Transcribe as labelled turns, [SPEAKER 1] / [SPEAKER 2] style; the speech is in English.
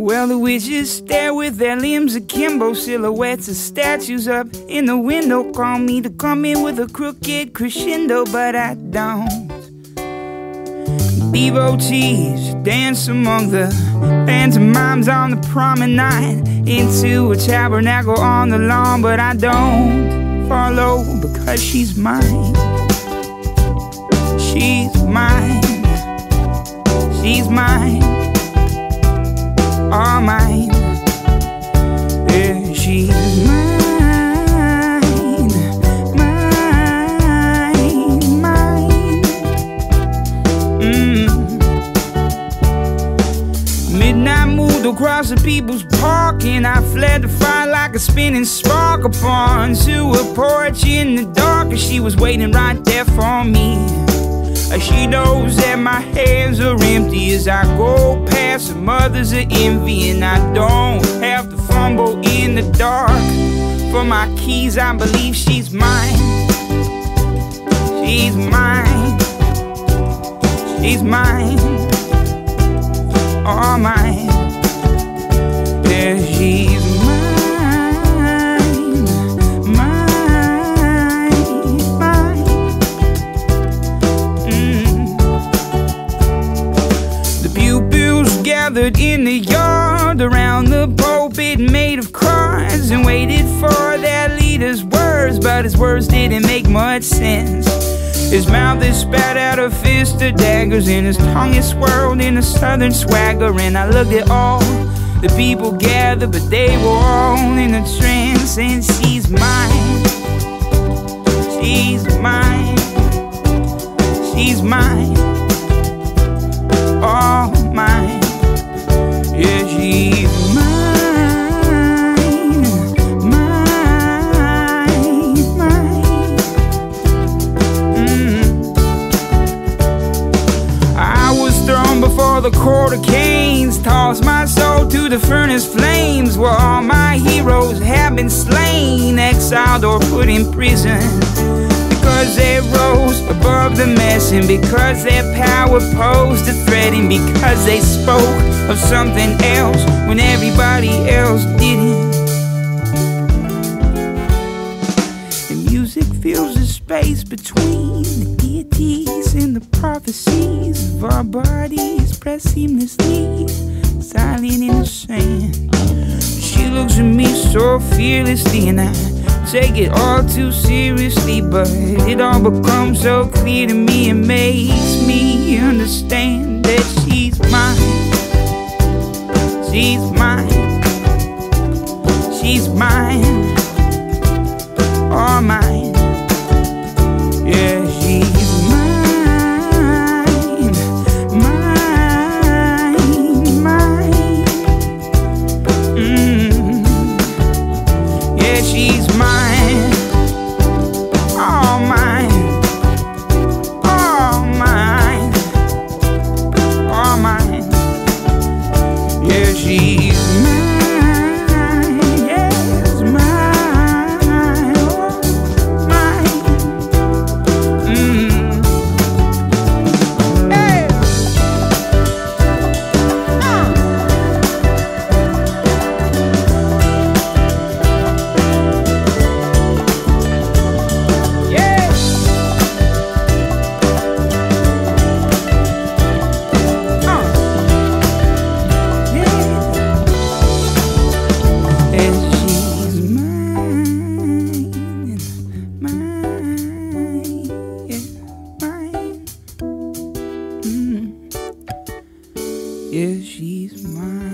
[SPEAKER 1] Well, the witches stare with their limbs akimbo, silhouettes of statues up in the window. Call me to come in with a crooked crescendo, but I don't. Devotees dance among the pantomimes on the promenade into a tabernacle on the lawn, but I don't follow because she's mine. She's mine. She's mine. All mine. Yeah, she's mine. Mine. Mine. Mm. Midnight moved across the people's park and I fled the fire like a spinning spark upon to a porch in the dark and she was waiting right there for me. She knows that my hands are empty as I go past the mothers of envy and I don't have to fumble in the dark for my keys. I believe she's mine. She's mine. She's mine. Around the pulpit made of cards and waited for their leader's words, but his words didn't make much sense. His mouth is spat out a fist of daggers, and his tongue is swirled in a southern swagger. And I looked at all the people gathered, but they were all in a trance. And she's mine, she's mine, she's mine, the of canes, tossed my soul to the furnace flames, where all my heroes have been slain, exiled or put in prison. Because they rose above the mess, and because their power posed a threat, and because they spoke of something else when everybody else didn't. And music fills the space between deities and the prophecies of our bodies pressed seamlessly, silent in the sand. She looks at me so fearlessly, and I take it all too seriously. But it all becomes so clear to me, it makes me understand that she's mine. She's mine. She's mine. All mine. Yeah, she's Yeah, she's mine.